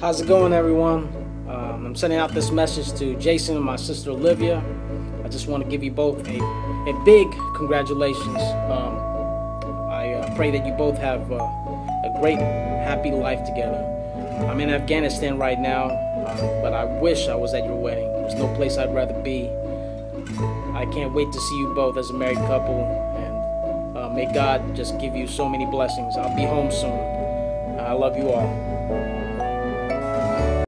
How's it going, everyone? Um, I'm sending out this message to Jason and my sister Olivia. I just want to give you both a, a big congratulations. Um, I uh, pray that you both have uh, a great, happy life together. I'm in Afghanistan right now, uh, but I wish I was at your wedding. There's no place I'd rather be. I can't wait to see you both as a married couple, and uh, may God just give you so many blessings. I'll be home soon. I love you all.